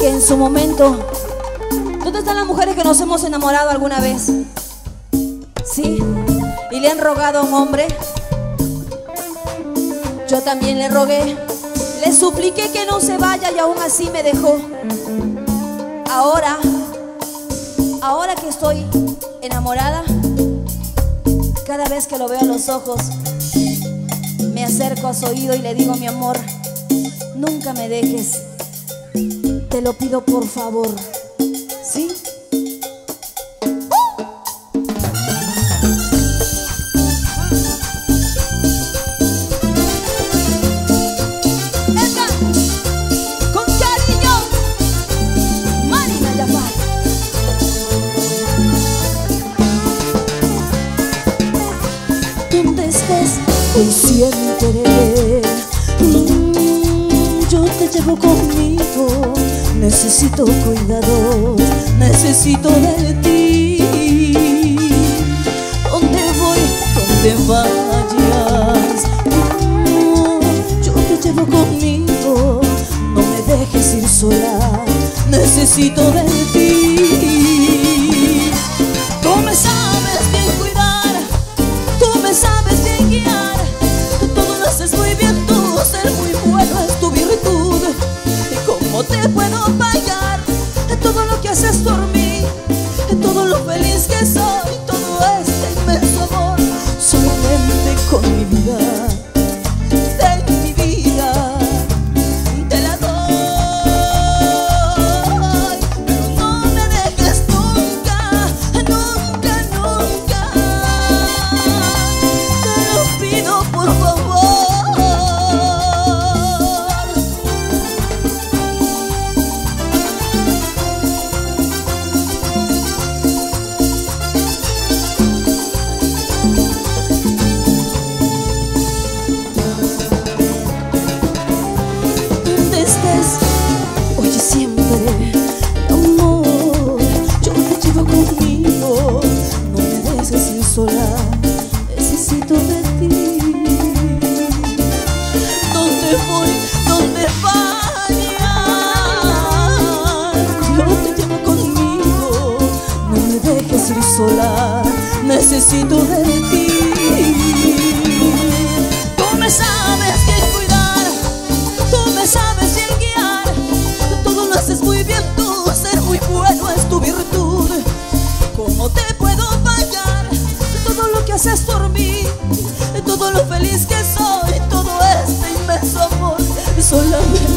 que en su momento, ¿dónde están las mujeres que nos hemos enamorado alguna vez? Sí, y le han rogado a un hombre. Yo también le rogué, le supliqué que no se vaya y aún así me dejó. Ahora, ahora que estoy enamorada, cada vez que lo veo a los ojos, me acerco a su oído y le digo, mi amor, nunca me dejes. Te lo pido por favor. Necesito cuidado, necesito de ti. Donde voy, donde vayas, mm, yo te llevo conmigo. No me dejes ir sola, necesito de ti. Por mí? Todo lo feliz que soy, todo este inmenso amor. Solamente con mi vida, sola, necesito de ti. Tú me sabes que cuidar, tú me sabes bien guiar, todo lo haces muy bien tú, ser muy bueno es tu virtud. ¿Cómo te puedo pagar todo lo que haces por mí, todo lo feliz que soy, todo este inmenso amor solamente?